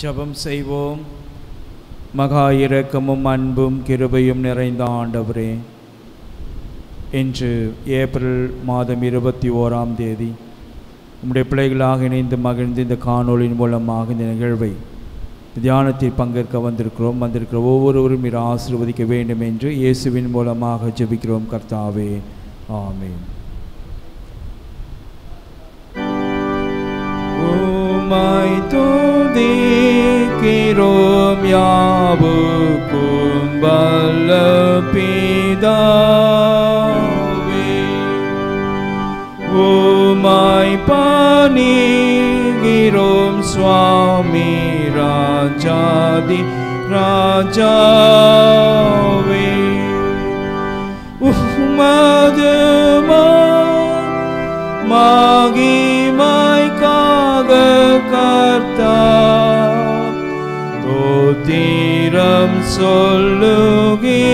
ஜபம் செய்வோம். மகா இரக்கமும் அன்பும் கிருபையும் நிறைந்த ஆண்டவரே இன்று ஏப்ரல் மாதம் இருபத்தி ஓராம் தேதி உம்முடைய பிள்ளைகளாக இணைந்து மகிழ்ந்து இந்த காணொளியின் மூலமாக இந்த நிகழ்வை தியானத்தில் பங்கேற்க வந்திருக்கிறோம். வந்திருக்கிற ஒவ்வொருவரும் இரு ஆசீர்வதிக்க வேண்டும் என்று இயேசுவின் மூலமாக ஜெபிக்கிறோம். கர்த்தாவே ஆமேன். 마이토디 기로미아 부꾼 발레피다. 우마이 파니 기롬 스와미 라자디 라자위 우마드마 சொல்லுகிறோமே.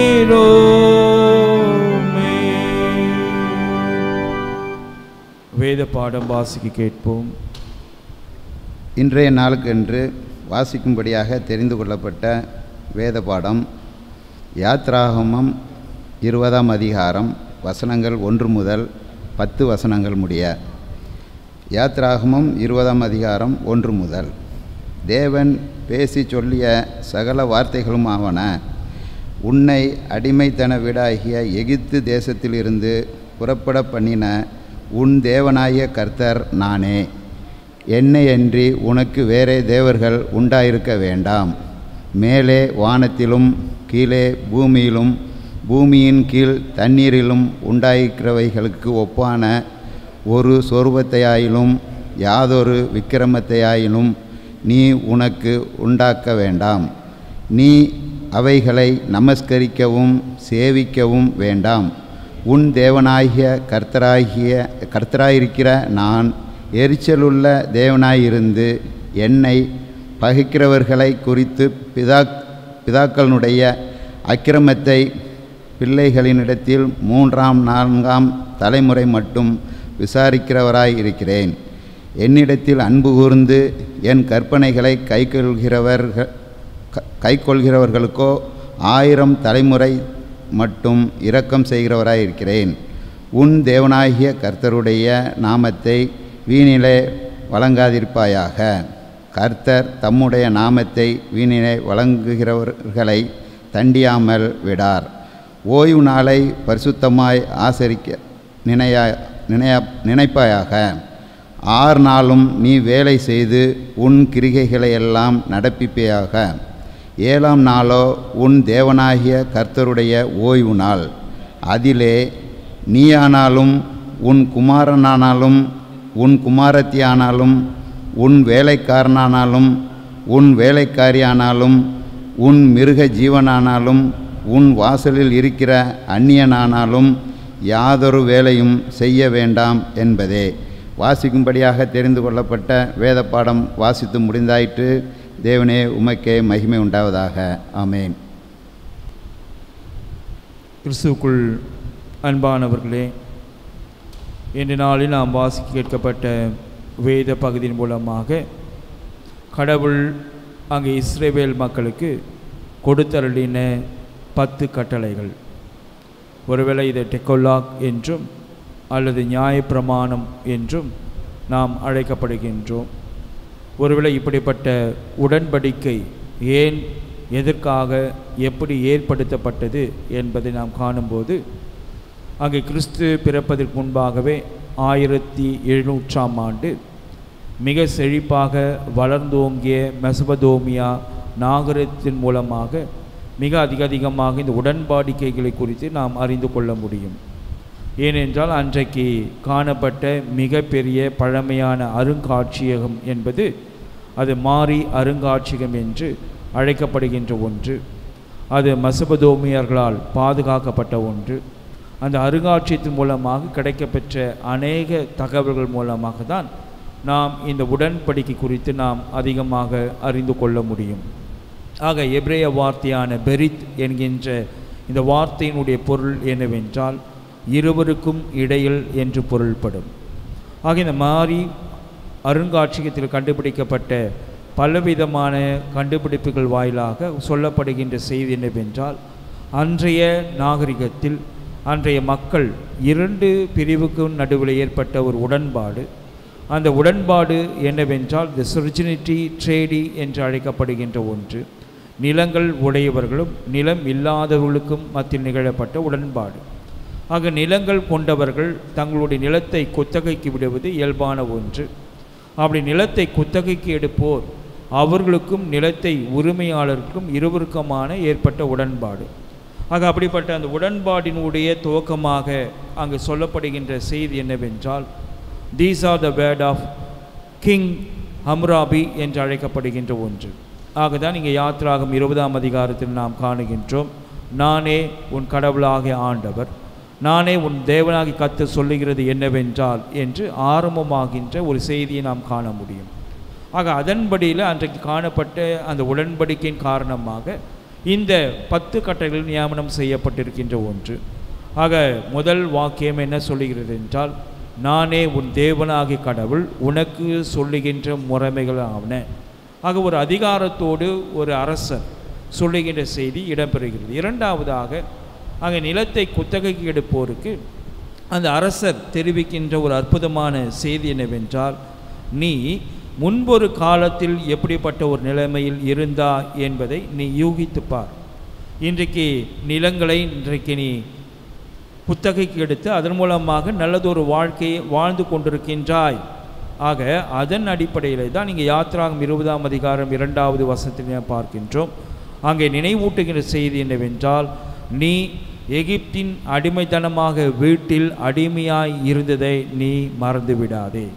வேத பாடம் வாசிக்க கேட்போம். இன்றைய நாளுக்கென்று வாசிக்கும்படியாக தெரிந்து கொள்ளப்பட்ட வேத பாடம் யாத்ராகமம் இருபதாம் அதிகாரம் வசனங்கள் ஒன்று முதல் பத்து வசனங்கள் முடிய. யாத்ராகமம் இருபதாம் அதிகாரம் ஒன்று முதல். தேவன் பேசி சொல்லிய சகல வார்த்தைகளும் ஆவன உன்னை அடிமைத்தன வீடாகிய எகிப்து தேசத்திலிருந்து புறப்பட பண்ணின உன் தேவனாகிய கர்த்தர் நானே. என்னையன்றி உனக்கு வேறே தேவர்கள் உண்டாயிருக்க வேண்டாம். மேலே வானத்திலும் கீழே பூமியிலும் பூமியின் கீழ் தண்ணீரிலும் உண்டாயிருக்கிறவைகளுக்கு ஒப்பான ஒரு சொருபத்தையாயிலும் யாதொரு விக்கிரமத்தையாயிலும் நீ உனக்கு உண்டாக்க வேண்டாம். நீ அவைகளை நமஸ்கரிக்கவும் சேவிக்கவும் வேண்டாம். உன் தேவனாகிய கர்த்தராகிய கர்த்தராயிருக்கிற நான் எரிச்சலுள்ள தேவனாயிருந்து என்னை பகைக்கிறவர்களை குறித்து பிதா பிதாக்களுடைய அக்கிரமத்தை பிள்ளைகளினிடத்தில் மூன்றாம் நான்காம் தலைமுறை மட்டும் விசாரிக்கிறவராய் இருக்கிறேன் என்னிடத்தில் அன்பு கூர்ந்து என் கற்பனைகளை கைக்கொள்கிறவர்கள் கைக்கொள்கிறவர்களுக்கோ ஆயிரம் தலைமுறை மட்டும் இரக்கம் செய்கிறவராய் இருக்கிறேன். உன் தேவனாகிய கர்த்தருடைய நாமத்தை வீணிலே வழங்காதிருப்பாயாக. கர்த்தர் தம்முடைய நாமத்தை வீணிலே வழங்குகிறவர்களை தண்டியாமல் விடார். ஓய்வு நாளை பரிசுத்தமாய் ஆசரிக்க நினையா நினையா நினைப்பாயாக. ஆறு நாளும் நீ வேலை செய்து உன் கிரிகைகளையெல்லாம் நடப்பிப்பையாக. ஏழாம் நாளோ உன் தேவனாகிய கர்த்தருடைய ஓய்வு நாள். அதிலே நீயானாலும் உன் குமாரனானாலும் உன் குமாரத்தியானாலும் உன் வேலைக்காரனானாலும் உன் வேலைக்காரியானாலும் உன் மிருக ஜீவனானாலும் உன் வாசலில் இருக்கிற அந்நியனானாலும் யாதொரு வேலையும் செய்ய வேண்டாம் என்பதே. வாசிக்கும்படியாக தெரிந்து கொள்ளப்பட்ட வேத பாடம் வாசித்து முடிந்தாயிற்று. தேவனே உமக்கே மகிமை உண்டாவதாக. ஆமேன். கிறிஸ்துவுக்குள் அன்பானவர்களே இன்று நாளில் நாம் வாசிக்க கேட்கப்பட்ட வேத பகுதியின் மூலமாக கடவுள் அங்கே இஸ்ரேவேல் மக்களுக்கு கொடுத்தருளின பத்து கட்டளைகள். ஒருவேளை இதை டெக்கோலாக் என்றும் அல்லது நியாயப்பிரமாணம் என்றும் நாம் அழைக்கப்படுகின்றோம். ஒருவேளை இப்படிப்பட்ட உடன்படிக்கை ஏன் எதற்காக எப்படி ஏற்படுத்தப்பட்டது என்பதை நாம் காணும்போது அங்கே கிறிஸ்து பிறப்பதற்கு முன்பாகவே ஆயிரத்தி எழுநூற்றாம் ஆண்டு மிக செழிப்பாக வளர்ந்தோங்கிய மெசபதோமியா நாகரிகத்தின் மூலமாக மிக அதிக அதிகமாக இந்த உடன்பாடிக்கைகளை குறித்து நாம் அறிந்து கொள்ள முடியும். ஏனென்றால் அன்றைக்கு காணப்பட்ட மிகப்பெரிய பழமையான அருங்காட்சியகம் என்பது அது மாறி அருங்காட்சியகம் என்று அழைக்கப்படுகின்ற ஒன்று. அது மசபதோமியர்களால் பாதுகாக்கப்பட்ட ஒன்று. அந்த அருங்காட்சியத்தின் மூலமாக கிடைக்கப்பெற்ற அநேக தகவல்கள் மூலமாக தான் நாம் இந்த உடன்படிக்கை குறித்து நாம் அதிகமாக அறிந்து கொள்ள முடியும். ஆக எப்ரேய வார்த்தையான பெரித் என்கின்ற இந்த வார்த்தையினுடைய பொருள் என்னவென்றால் இருவருக்கும் இடையில் என்று பொருள்படும். ஆக இந்த மாறி அருங்காட்சியகத்தில் கண்டுபிடிக்கப்பட்ட பலவிதமான கண்டுபிடிப்புகள் வாயிலாக சொல்லப்படுகின்ற செய்தி என்னவென்றால் அன்றைய நாகரிகத்தில் அன்றைய மக்கள் இரண்டு பிரிவுக்கும் நடுவில் ஏற்பட்ட ஒரு உடன்பாடு. அந்த உடன்பாடு என்னவென்றால் தி சொரிஜினிட்டி ட்ரேடி என்று அழைக்கப்படுகின்ற ஒன்று. நிலங்கள் உடையவர்களும் நிலம் இல்லாதவர்களுக்கும் மத்தியில் நிகழப்பட்ட உடன்பாடு. ஆக நிலங்கள் கொண்டவர்கள் தங்களுடைய நிலத்தை குத்தகைக்கு விடுவது இயல்பான ஒன்று. அப்படி நிலத்தை குத்தகைக்கு எடுப்போர் அவர்களுக்கும் நிலத்தை உரிமையாளருக்கும் இருவருக்குமான ஏற்பட்ட உடன்பாடு. ஆக அப்படிப்பட்ட அந்த உடன்பாடினுடைய துவக்கமாக அங்கு சொல்லப்படுகின்ற செய்தி என்னவென்றால் these are the word of king Hammurabi என்று அழைக்கப்படுகின்ற ஒன்று. ஆகதான் இங்கே யாத்ராகும் இருபதாம் அதிகாரத்தில் நாம் காணுகின்றோம் நானே உன் கடவுளாகிய ஆண்டவர் நானே உன் தேவனாகி கத்து சொல்லுகிறது என்னவென்றால் என்று ஆரம்பமாகின்ற ஒரு செய்தியை நாம் காண முடியும். ஆக அதன்படியில் அன்றைக்கு காணப்பட்ட அந்த உடன்படிக்கையின் காரணமாக இந்த பத்து கட்டளைகள் நியமனம் செய்யப்பட்டிருக்கின்ற ஒன்று. ஆக முதல் வாக்கியம் என்ன சொல்லுகிறது என்றால் நானே உன் தேவனாகி கடவுள் உனக்கு சொல்லுகின்ற முறைமைகள் ஆவன. ஆக ஒரு அதிகாரத்தோடு ஒரு அரசர் சொல்லுகின்ற செய்தி இடம்பெறுகிறது. இரண்டாவதாக அங்கே நிலத்தை குத்தகைக்கு எடுப்போருக்கு அந்த அரசர் தெரிவிக்கின்ற ஒரு அற்புதமான செய்தி என்னவென்றால் நீ முன்பொரு காலத்தில் எப்படிப்பட்ட ஒரு நிலைமையில் இருந்தா என்பதை நீ யூகித்துப்பார். இன்றைக்கு நிலங்களை இன்றைக்கு நீ குத்தகைக்கு எடுத்து அதன் மூலமாக நல்லதொரு வாழ்க்கையை வாழ்ந்து கொண்டிருக்கின்றாய். ஆக அதன் அடிப்படையில் தான் நீங்கள் யாத்ராகம் இருபதாம் அதிகாரம் இரண்டாவது வசத்தினை பார்க்கின்றோம். அங்கே நினைவூட்டுகின்ற செய்தி என்னவென்றால் நீ எகிப்தின் அடிமைத்தனமாக வீட்டில் அடிமையாய் இருந்ததை நீ மறந்து விடாதே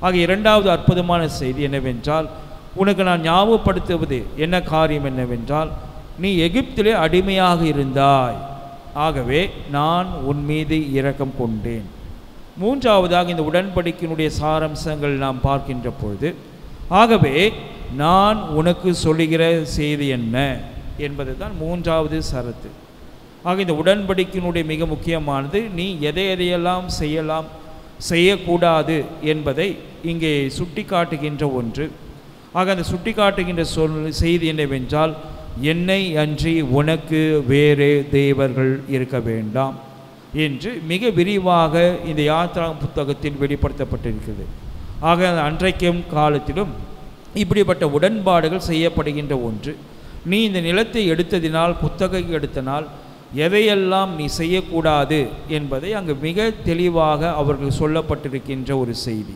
ஆக இரண்டாவது அற்புதமான செய்தி என்னவென்றால் உனக்கு நான் ஞாபகப்படுத்துவது என்ன காரியம் என்னவென்றால் நீ எகிப்திலே அடிமையாக இருந்தாய். ஆகவே நான் உன் மீது இரக்கம் கொண்டேன். மூன்றாவதாக இந்த உடன்படிக்கையினுடைய சாரம்சங்கள் நாம் பார்க்கின்ற பொழுது ஆகவே நான் உனக்கு சொல்லுகிற செய்தி என்ன என்பது தான் மூன்றாவது சரத்து. ஆக இந்த உடன்படிக்கையினுடைய மிக முக்கியமானது நீ எதை எதையெல்லாம் செய்யலாம் செய்யக்கூடாது என்பதை இங்கே சுட்டி காட்டுகின்ற ஒன்று. ஆக அந்த சுட்டி காட்டுகின்ற சொல் செய்தி என்னவென்றால் என்னை அன்றி உனக்கு வேறு தேவர்கள் இருக்க வேண்டாம் என்று மிக விரிவாக இந்த யாத்ரா புத்தகத்தில் வெளிப்படுத்தப்பட்டிருக்கிறது. ஆக அன்றைக்கும் காலத்திலும் இப்படிப்பட்ட உடன்பாடுகள் செய்யப்படுகின்ற ஒன்று. நீ இந்த நிலத்தை எடுத்ததினால் குத்தகைக்கு எடுத்தனால் எதையெல்லாம் நீ செய்யக்கூடாது என்பதை அங்கு மிக தெளிவாக அவர்கள் சொல்லப்பட்டிருக்கின்ற ஒரு செய்தி.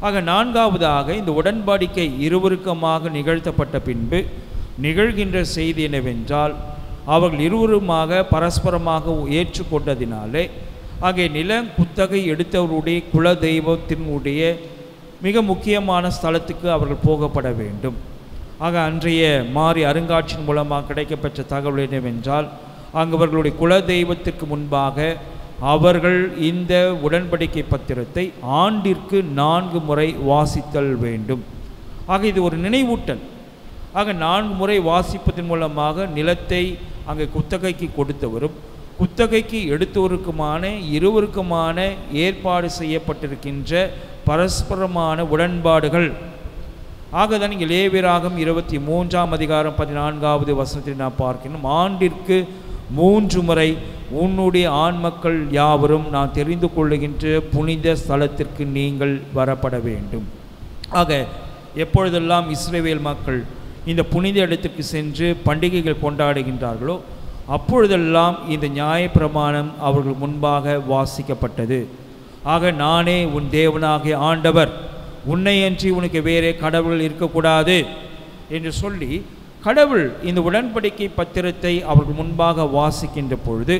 ஆக நான்காவதாக இந்த உடன்படிக்கை இருவருக்கமாக நிகழ்த்தப்பட்ட பின்பு நிகழ்கின்ற செய்தி என்னவென்றால் அவர்கள் இருவருமாக பரஸ்பரமாக ஏற்றுக்கொண்டதினாலே அங்கே நிலம் குத்தகை எடுத்தவருடைய குல தெய்வத்தினுடைய மிக முக்கியமான ஸ்தலத்துக்கு அவர்கள் போகப்பட வேண்டும். ஆக அன்றைய மாறி அருங்காட்சியின் மூலமாக கிடைக்கப்பெற்ற தகவல் என்னவென்றால் அங்கு அவர்களுடைய குல தெய்வத்திற்கு முன்பாக அவர்கள் இந்த உடன்படிக்கை பத்திரத்தை ஆண்டிற்கு நான்கு முறை வாசித்தல் வேண்டும். ஆக இது ஒரு நினைவூட்டல். ஆக நான்கு முறை வாசிப்பதன் மூலமாக நிலத்தை அங்கே குத்தகைக்கு கொடுத்தவரும் குத்தகைக்கு எடுத்தவருக்குமான இருவருக்குமான ஏற்பாடு செய்யப்பட்டிருக்கின்ற பரஸ்பரமான உடன்பாடுகள். ஆகதான் இங்கே லேவிராகம் இருபத்தி மூன்றாம் அதிகாரம் பதினான்காவது வசனத்தில் நாம் பார்க்கணும். ஆண்டிற்கு மூன்று முறை உன்னுடைய ஆண் மக்கள் யாவரும் நான் தெரிந்து கொள்ளுகின்ற புனித ஸ்தலத்திற்கு நீங்கள் வரப்பட வேண்டும். ஆக எப்பொழுதெல்லாம் இஸ்ரேவேல் மக்கள் இந்த புனித இடத்திற்கு சென்று பண்டிகைகள் கொண்டாடுகின்றார்களோ அப்பொழுதெல்லாம் இந்த நியாயப்பிரமாணம் அவர்கள் முன்பாக வாசிக்கப்பட்டது. ஆக நானே உன் தேவனாகிய ஆண்டவர் உன்னையன்றி உனக்கு வேறே கடவுள் இருக்கக்கூடாது என்று சொல்லி கடவுள் இந்த உடன்படிக்கை பத்திரத்தை அவர்கள் முன்பாக வாசிக்கின்ற பொழுது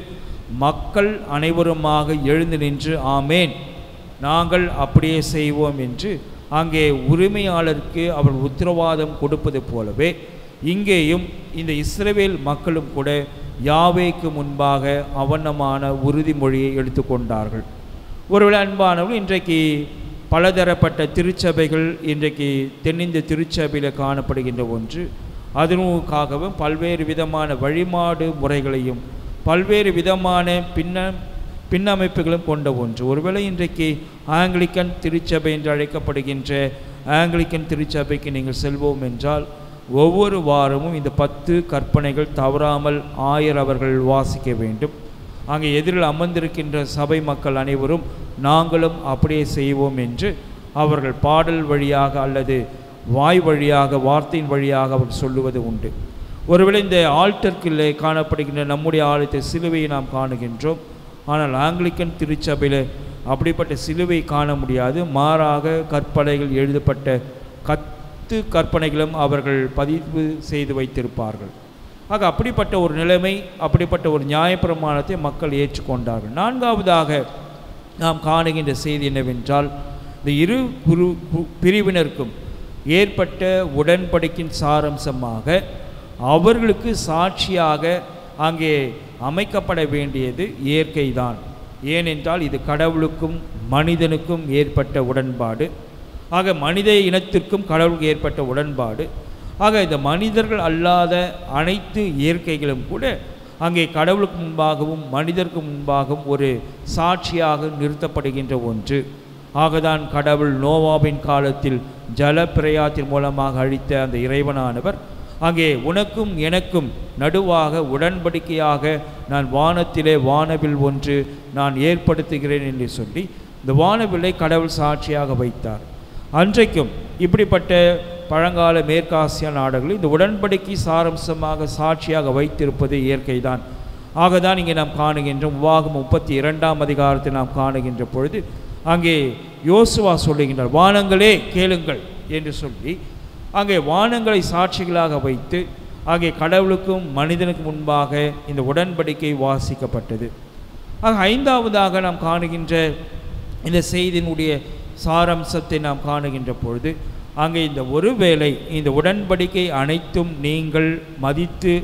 மக்கள் அனைவருமாக எழுந்து நின்று ஆமேன் நாங்கள் அப்படியே செய்வோம் என்று அங்கே உரிமையாளருக்கு அவர் உத்தரவாதம் கொடுப்பது போலவே இங்கேயும் இந்த இஸ்ரேவேல் மக்களும் கூட யாவேக்கு முன்பாக அவனமான உறுதிமொழியை எடுத்துக்கொண்டார்கள் ஒருவேளை அன்பானவர்கள் இன்றைக்கு பலதரப்பட்ட திருச்சபைகள் இன்றைக்கு தென்னிந்திய திருச்சபையில் காணப்படுகின்ற ஒன்று அதனுக்காகவும் பல்வேறு விதமான வழிபாடு முறைகளையும் பல்வேறு விதமான பின்ன பின்னமைப்புகளும் கொண்ட ஒன்று. ஒருவேளை இன்றைக்கு ஆங்கிலிக்கன் திருச்சபை என்று அழைக்கப்படுகின்ற ஆங்கிலிக்கன் திருச்சபைக்கு நீங்கள் செல்வோம் என்றால் ஒவ்வொரு வாரமும் இந்த பத்து கற்பனைகள் தவறாமல் ஆயர் அவர்கள் வாசிக்க வேண்டும். அங்கே எதிரில் அமர்ந்திருக்கின்ற சபை மக்கள் அனைவரும் நாங்களும் அப்படியே செய்வோம் என்று அவர்கள் பாடல் வழியாக அல்லது வாய் வழியாக வார்த்தையின் வழியாக அவர் சொல்லுவது உண்டு. ஒருவேளை இந்த ஆல்டர்க்கிலே காணப்படுகின்ற நம்முடைய ஆலயத்தை சிலுவையை நாம் காணுகின்றோம். ஆனால் ஆங்கிலிக்கன் திருச்சபையில் அப்படிப்பட்ட சிலுவை காண முடியாது. மாறாக கற்பனைகள் எழுதப்பட்ட கத்து கற்பனைகளும் அவர்கள் பதிவு செய்து வைத்திருப்பார்கள். ஆக அப்படிப்பட்ட ஒரு நிலைமை அப்படிப்பட்ட ஒரு நியாயப்பிரமாணத்தை மக்கள் ஏற்றுக்கொண்டார்கள். நான்காவதாக நாம் காணுகின்ற செய்தி என்னவென்றால் இந்த இரு குரு கு- பிரிவினருக்கும் ஏற்பட்ட உடன்படிக்கின் சாரம்சமாக அவர்களுக்கு சாட்சியாக அங்கே அமைக்கப்பட வேண்டியது இயற்கைதான். ஏனென்றால் இது கடவுளுக்கும் மனிதனுக்கும் ஏற்பட்ட உடன்பாடு. ஆக மனித இனத்திற்கும் கடவுளுக்கு ஏற்பட்ட உடன்பாடு. ஆக இந்த மனிதர்கள் அல்லாத அனைத்து இயற்கைகளும் கூட அங்கே கடவுளுக்கு முன்பாகவும் மனிதருக்கு முன்பாகவும் ஒரு சாட்சியாக நிறுத்தப்படுகின்ற ஒன்று. ஆகதான் கடவுள் நோவாவின் காலத்தில் ஜலப்பிரயாத்தின் மூலமாக அழித்த அந்த இறைவனானவர் அங்கே உனக்கும் எனக்கும் நடுவாக உடன்படிக்கையாக நான் வானத்திலே வானவில் ஒன்று நான் ஏற்படுத்துகிறேன் என்று சொல்லி இந்த வானவில்லை கடவுள் சாட்சியாக வைத்தார். அன்றைக்கும் இப்படிப்பட்ட பழங்கால மேற்காசிய நாடுகளில் இந்த உடன்படிக்கை சாரம்சமாக சாட்சியாக வைத்திருப்பது இயற்கைதான். ஆகதான் இங்கே நாம் காணுகின்றோம் உவாகம் முப்பத்தி இரண்டாம் அதிகாரத்தை நாம் காணுகின்ற பொழுது அங்கே யோசுவா சொல்லுகின்றார் வானங்களே கேளுங்கள் என்று சொல்லி அங்கே வானங்களை சாட்சிகளாக வைத்து அங்கே கடவுளுக்கும் மனிதனுக்கும் முன்பாக இந்த உடன்படிக்கை வாசிக்கப்பட்டது. ஆக ஐந்தாவதாக நாம் காணுகின்ற இந்த செய்தியினுடைய சாரம்சத்தை நாம் காணுகின்ற பொழுது அங்கே இந்த ஒரு வேளை இந்த உடன்படிக்கை அனைத்தும் நீங்கள் மதித்து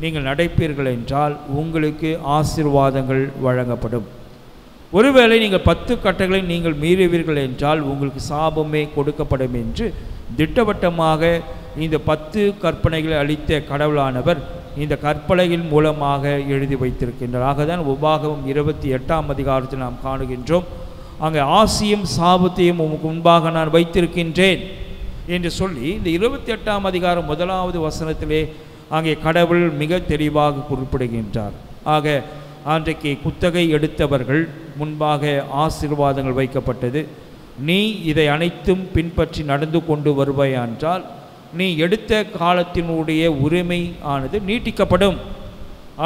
நீங்கள் நடைப்பீர்கள் என்றால் உங்களுக்கு ஆசீர்வாதங்கள் வழங்கப்படும். ஒருவேளை நீங்கள் பத்து கட்டங்களை நீங்கள் மீறுவீர்கள் என்றால் உங்களுக்கு சாபமே கொடுக்கப்படும் என்று திட்டவட்டமாக இந்த பத்து கற்பனைகளை அளித்த கடவுளானவர் இந்த கற்பனையின் மூலமாக எழுதி வைத்திருக்கின்றார். ஆகதான் உபாகமம் இருபத்தி எட்டாம் அதிகாரத்தில் நாம் காணுகின்றோம். அங்கே ஆசியும் சாபத்தையும் உமக்கு முன்பாக நான் வைத்திருக்கின்றேன் என்று சொல்லி இந்த இருபத்தி எட்டாம் அதிகாரம் முதலாவது வசனத்திலே அங்கே கடவுள் மிக தெளிவாக குறிப்பிடுகின்றார். ஆக அன்றைக்கு குத்தகை எடுத்தவர்கள் முன்பாக ஆசீர்வாதங்கள் வைக்கப்பட்டது. நீ இதை அனைத்தும் பின்பற்றி நடந்து கொண்டு வருவாயான்றால் நீ எடுத்த காலத்தினுடைய உரிமை ஆனது நீட்டிக்கப்படும்.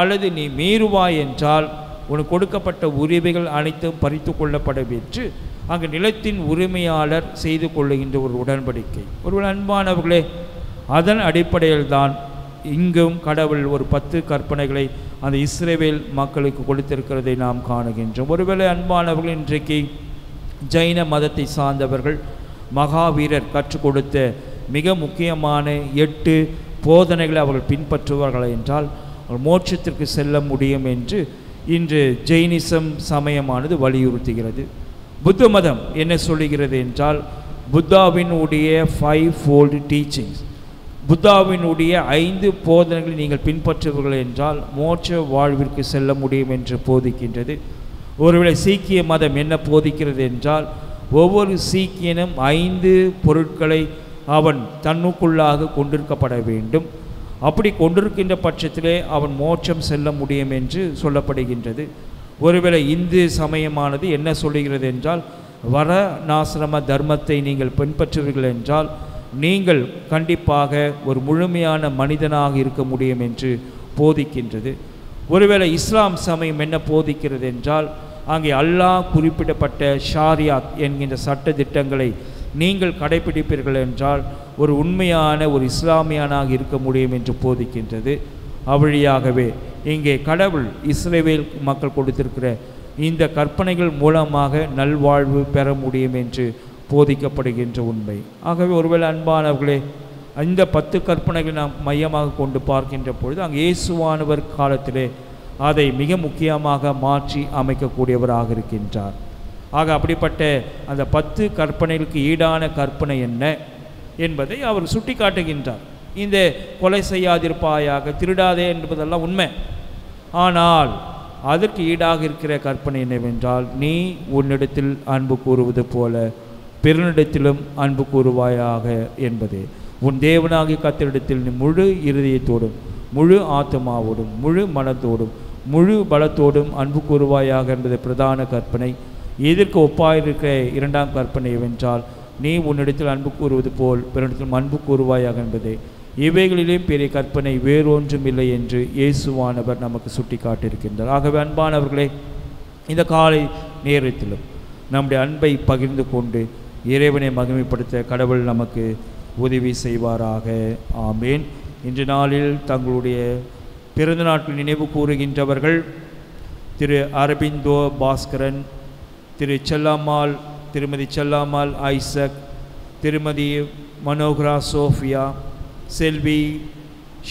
அல்லது நீ மீறுவாய் என்றால் உனக்கு கொடுக்கப்பட்ட உரிமைகள் அனைத்தும் பறித்து கொள்ளப்படும் என்று அங்கு நிலத்தின் உரிமையாளர் செய்து கொள்ளுகின்ற ஒரு உடன்படிக்கை. ஒரு அன்பானவர்களே அதன் அடிப்படையில் தான் இங்கும் கடவுள் ஒரு பத்து கற்பனைகளை அந்த இஸ்ரேவேல் மக்களுக்கு கொடுத்திருக்கிறதை நாம் காணுகின்றோம். ஒருவேளை அன்பானவர்கள் இன்றைக்கு ஜைன மதத்தை சார்ந்தவர்கள் மகாவீரர் கற்றுக் கொடுத்த மிக முக்கியமான எட்டு போதனைகளை அவர்கள் பின்பற்றுவார்கள் என்றால் மோட்சத்திற்கு செல்ல முடியும் என்று இன்று ஜெயினிசம் சமயமானது வலியுறுத்துகிறது. புத்த மதம் என்ன சொல்லுகிறது என்றால் புத்தாவினுடைய ஃபைவ் ஃபோல்டு டீச்சிங்ஸ் புத்தாவினுடைய ஐந்து போதனைகளை நீங்கள் பின்பற்றுவீர்கள் என்றால் மோட்ச வாழ்விற்கு செல்ல முடியும் என்று போதிக்கின்றது. ஒருவேளை சீக்கிய மதம் என்ன போதிக்கிறது என்றால் ஒவ்வொரு சீக்கியனும் ஐந்து பொருட்களை அவன் தன்னுக்குள்ளாக கொண்டிருக்கப்பட வேண்டும். அப்படி கொண்டிருக்கின்ற பட்சத்திலே அவன் மோட்சம் செல்ல முடியும் என்று சொல்லப்படுகின்றது. ஒருவேளை இந்து சமயமானது என்ன சொல்லுகிறது என்றால் வரணாசிரம தர்மத்தை நீங்கள் பின்பற்றுவீர்கள் என்றால் நீங்கள் கண்டிப்பாக ஒரு முழுமையான மனிதனாக இருக்க முடியும் என்று போதிக்கின்றது. ஒருவேளை இஸ்லாம் சமயம் என்ன போதிக்கிறது என்றால் அங்கே அல்லாஹ் குறிப்பிடப்பட்ட ஷாரியாத் என்கின்ற சட்ட திட்டங்களை நீங்கள் கடைபிடிப்பீர்கள் என்றால் ஒரு உண்மையான ஒரு இஸ்லாமியனாக இருக்க முடியும் என்று போதிக்கின்றது. அவ்வழியாகவே இங்கே கடவுள் இஸ்ரேவேல் மக்கள் கொடுத்திருக்கிற இந்த கற்பனைகள் மூலமாக நல்வாழ்வு பெற முடியும் என்று போதிக்கப்படுகின்ற உண்மை. ஆகவே ஒருவேளை அன்பானவர்களே இந்த பத்து கற்பனைகளை நாம் மையமாக கொண்டு பார்க்கின்ற பொழுது அங்கே இயேசுவானவர் காலத்திலே அதை மிக முக்கியமாக மாற்றி அமைக்கக்கூடியவராக இருக்கின்றார். ஆக அப்படிப்பட்ட அந்த பத்து கற்பனைகளுக்கு ஈடான கற்பனை என்ன என்பதை அவர் சுட்டி காட்டுகின்றார் இந்த கொலை செய்யாதிருப்பாயாக திருடாதே என்பதெல்லாம் உண்மை. ஆனால் அதற்கு ஈடாக இருக்கிற கற்பனை என்னவென்றால் நீ உன்னிடத்தில் அன்பு கூறுவது போல பிறனிடத்திலும் அன்பு கூறுவாயாக என்பது. உன் தேவனாகிய கத்தரிடத்தில் நீ முழு இருதயத்தோடும் முழு ஆத்மாவோடும் முழு மனத்தோடும் முழு பலத்தோடும் அன்பு கூறுவாயாக என்பது பிரதான கற்பனை. எதற்கு ஒப்பாயிருக்கிற இரண்டாம் கற்பனை வென்றால் நீ உன்னிடத்தில் அன்பு கூறுவது போல் பிறனிடத்திலும் அன்பு கூறுவாயாக என்பது. இவைகளிலே பெரிய கற்பனை வேறொன்றும் இல்லை என்று இயேசுவானவர் நமக்கு சுட்டி காட்டியிருக்கின்றார் ஆகவே அன்பானவர்களே இந்த காலை நேரத்திலும் நம்முடைய அன்பை பகிர்ந்து கொண்டு இறைவனை மகிமைப்படுத்த கடவுள் நமக்கு உதவி செய்வாராக. ஆமேன். இன்று நாளில் தங்களுடைய பிறந்த நாட்கள் நினைவு கூறுகின்றவர்கள் திரு அரபிந்தோ பாஸ்கரன் திரு செல்லாமால் திருமதி செல்லாமால் ஐசக் திருமதி மனோகரா சோஃபியா செல்வி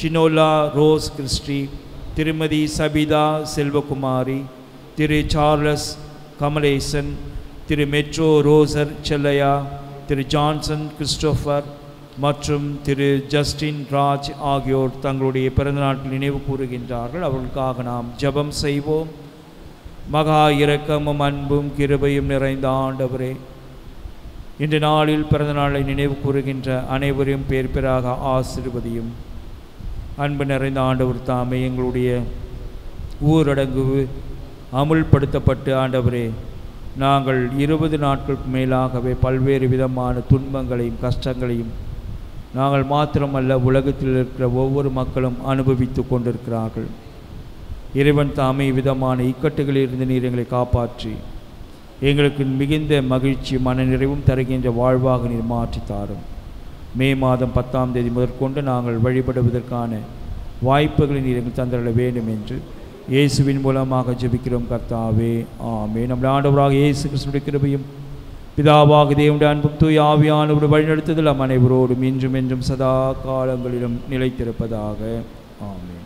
ஷினோலா ரோஸ் கிறிஸ்டி திருமதி சபிதா செல்வகுமாரி திரு சார்லஸ் கமலேசன் திரு மெட்ரோ ரோசர் செல்லையா திரு ஜான்சன் கிறிஸ்டோஃபர் மற்றும் திரு ஜஸ்டின் ராஜ் ஆகியோர் தங்களுடைய பிறந்த நினைவு கூறுகின்றார்கள். அவர்களுக்காக நாம் ஜெபம் செய்வோம். மகா இரக்கமும் அன்பும் கிருபையும் நிறைந்த ஆண்டவரே இன்று நாளில் பிறந்த நாளை நினைவு கூறுகின்ற அனைவரையும் பேர் பேராக ஆசிர்வதியும். அன்பு நிறைந்த ஆண்டவர் தாமே எங்களுடைய ஊரடங்கு அமுல்படுத்தப்பட்டு ஆண்டவரே நாங்கள் இருபது நாட்களுக்கு மேலாகவே பல்வேறு விதமான துன்பங்களையும் கஷ்டங்களையும் நாங்கள் மாத்திரமல்ல உலகத்தில் இருக்கிற ஒவ்வொரு மக்களும் அனுபவித்து கொண்டிருக்கிறார்கள். இறைவன் தாமே விதமான இக்கட்டுகளிலிருந்து நீர் எங்களை காப்பாற்றி எங்களுக்கு மிகுந்த மகிழ்ச்சி மனநிறைவும் தருகின்ற வாழ்வாக நீர் மாற்றி தாரும். மே மாதம் பத்தாம் தேதி முதற்கொண்டு நாங்கள் வழிபடுவதற்கான வாய்ப்புகளை நீர் எங்கள் தந்திரல வேண்டும் என்று இயேசுவின் மூலமாக ஜெபிக்கிறோம் கர்த்தாவே. ஆமே நம்முடைய ஆண்டவராக இயேசு கிறிஸ்துடைய கிருபையும் பிதாவாக தேவனுடைய அன்பும் தூய் ஆவியானவர் வழிநடத்துதல் நம் அனைவரோடும் இன்றும் என்றும் சதா காலங்களிலும் நிலைத்திருப்பதாக. ஆமே